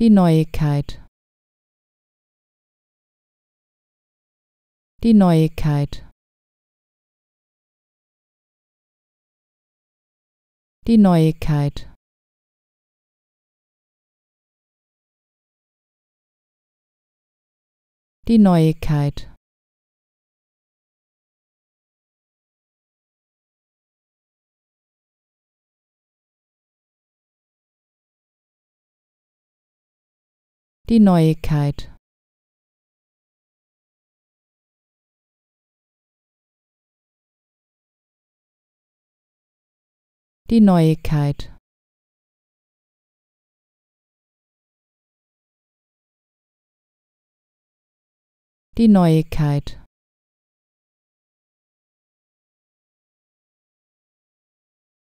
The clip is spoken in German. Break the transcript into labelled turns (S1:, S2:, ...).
S1: Die Neuigkeit. Die Neuigkeit. Die Neuigkeit. Die Neuigkeit. Die Neuigkeit. Die Neuigkeit. Die Neuigkeit.